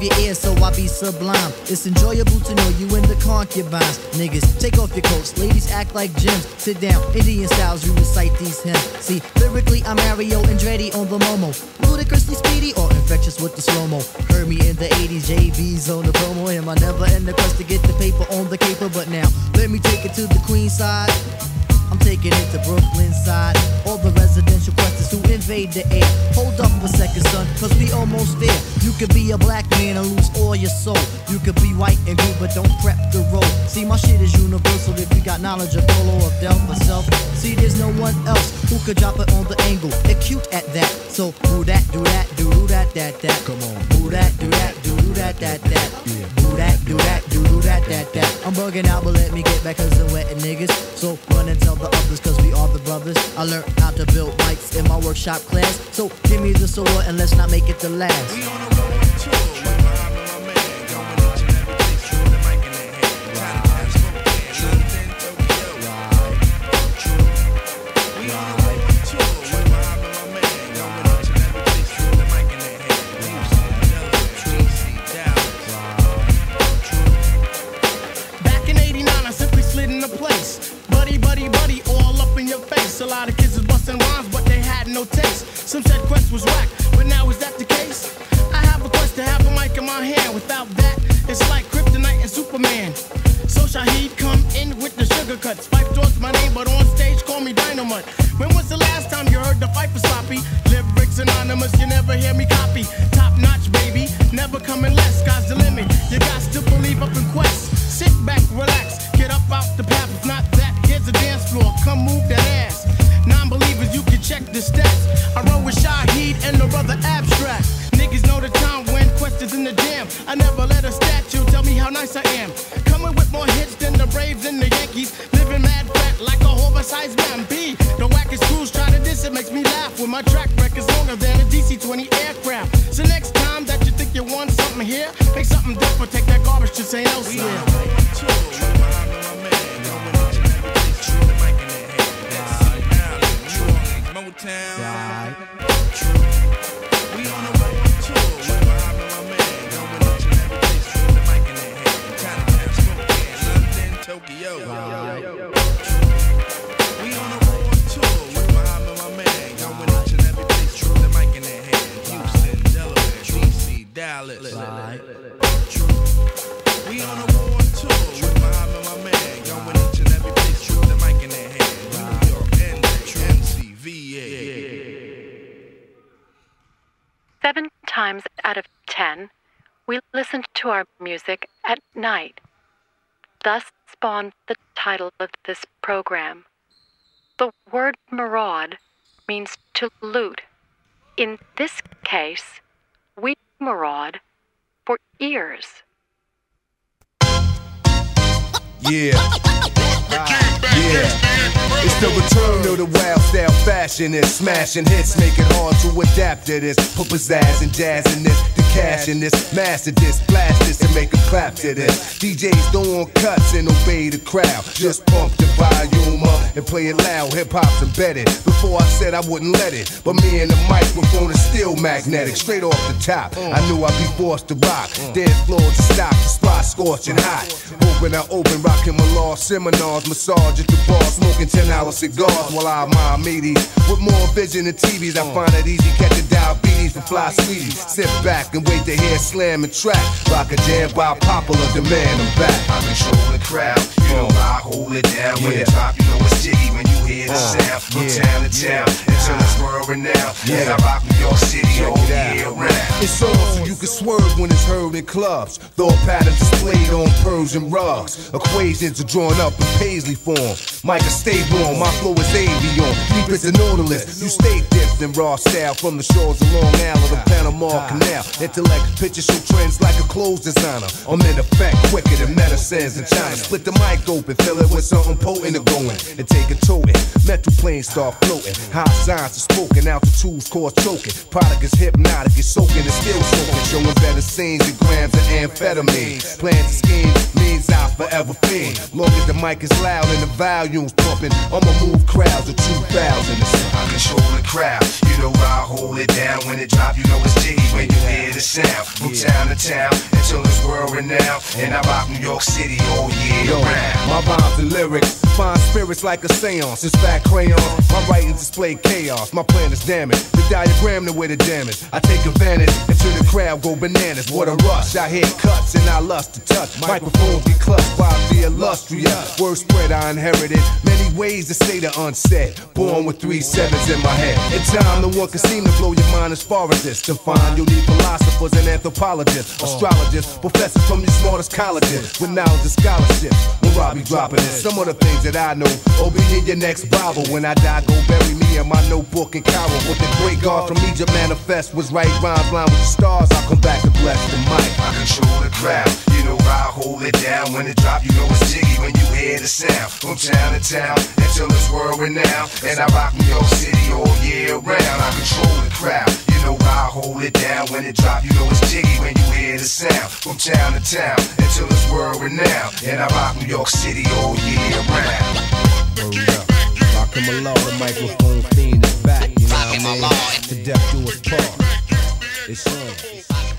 people give you ear, so I be sublime. It's enjoyable to know you in the concubines. Niggas, take off your coats. Ladies act like gems. Sit down, Indian styles, you recite these hymns. See, lyrically, I'm Mario Andretti on the Momo. Ludicrously speedy or infectious with the slow mo. Heard me in the 80s, JB's on the promo. Him, I never in the quest to get the paper on the caper, but now let me take it to the queen side. I'm taking it to Brooklyn side. All the residential questions who invade the air. Hold up a second, son, cause we almost there. You could be a black man and lose all your soul. You could be white and blue, but don't prep the road. See, my shit is universal if you got knowledge of Polo or Delta myself. See, there's no one else who could drop it on the angle. Acute at that. So, do that, do that, do that, that, that. Come on. Do that, do that, do that, that, that. Do that, do that, do that, that, that. I'm bugging out, but let me get back cause I'm wetting niggas. So, run and tell the others cause we are the brothers. I learned how to build mics in my workshop class. So give me the sword and let's not make it the last. Back busting rhymes, but they had no taste. Some said Quest was whack, but now is that the case? I have a quest to have a mic in my hand. Without that, it's like Kryptonite and Superman. So Shaheed come in with the sugar cuts. Phife towards my name, but on stage call me Dynamite. When was the last time you heard the fight for sloppy? Lyrics anonymous, you never hear me copy. Top notch, baby, never coming less. Sky's the limit. You got to believe up in Quest. Sit back, relax, get up out the path. Tell me how nice I am. Coming with more hits than the Braves and the Yankees. Living mad fat like a oversized man. B. The wackest crews try to diss it makes me laugh. When my track record's longer than a DC-20 aircraft. So next time that you think you want something here, make something different. Take that garbage to St. Elsewhere. Motown. We DC, Dallas. We on the road tour with Muhammad, my man. Going each and every place, through the mic in their hand. New York, NJ, MC, VA. Seven times out of ten, we listen to our music at night. Thus spawned the title of this program. The word maraud means to loot. In this case, we maraud for ears. Yeah. Yeah. It's the return of the wild style fashionist. Smashing hits, make it hard to adapt to this. Put pizzazz and jazz in this. The cash in this. Master this, blast this, and to this. DJs don't want cuts and obey the crowd. Just pump the volume up and play it loud. Hip hop's embedded. Before I said I wouldn't let it. But me and the microphone is still magnetic. Straight off the top. I knew I'd be forced to rock. Dance floor to stop. The spot scorching hot. Open, I open, rocking my law seminars. Massage at the bar, smoking 10 hour cigars while I'm admire meaties. With more vision than TVs, I find it easy catching from fly sweeties. Sit back and wait to hear slam and track. Rock a jam by popular demand. I'm back. I control the crowd, you know I hold it down. When Yeah. the top, you know it's jiggy when you hear the Uh, sound. From yeah, town to town, until it's world renowned. Yeah, I rock New York City all year round. It's on so you can swerve when it's heard in clubs. Thought patterns displayed on Persian rugs. Equations are drawn up in paisley form. Micah stay warm, my flow is avion. Deep as a nautilus, you stay dipped in raw style from the shores of Long Island to Panama ah. Canal. Intellect picture show trends like a clothes designer. I'm in effect quicker than medicines in China. Split the mic open, fill it with something potent and go in and take it to it. Mental planes start floating. High signs are spoken, altitudes cause choking. Product is hypnotic, it's soaking, it's still soaking. Showing better scenes and grams of amphetamine. Plans to scheme means I forever fiend. Long as the mic is loud and the volume's pumping, I'ma move crowds of 2,000 I control the crowd. You know I hold it down when it drop. You know it's jiggy when you hear the sound. From town to town until it's world renowned. And I rock New York City all year Yo, round. my rhymes and lyrics find spirits like a seance. It's fat crayon. My writings display chaos. My plan is damage. The diagram the way the damage. I take advantage until the crowd go bananas. What a rush. I hear cuts and I lust to touch. Microphones be clutched by the illustrious. Word spread I inherited. Many ways to say the unsaid. Born with three sevens in my head. In time, no one can seem to blow your mind as far as this. To find you'll need philosophers and anthropologists, oh. astrologists, professors from your smartest colleges with knowledge and scholarship. When Robbie dropping this, some of the things that I know. Oh, be in your next Bible. When I die, go bury me in my notebook in Cairo. What the great God from Egypt manifest was right rhymes line with the stars. I'll come back and bless the mic. I control the crowd. You know I hold it down when it drop. You know it's jiggy when you hear the sound. From town to town until it's world renowned. And I rock New York City all year round. I control the crowd. You know I hold it down when it drop. You know it's jiggy when you hear the sound. From town to town until it's world renowned. And I rock New York City all year round. Oh, Word up. Rock him along, the microphone fiend is back. You know what I mean? To death do us part. It's on.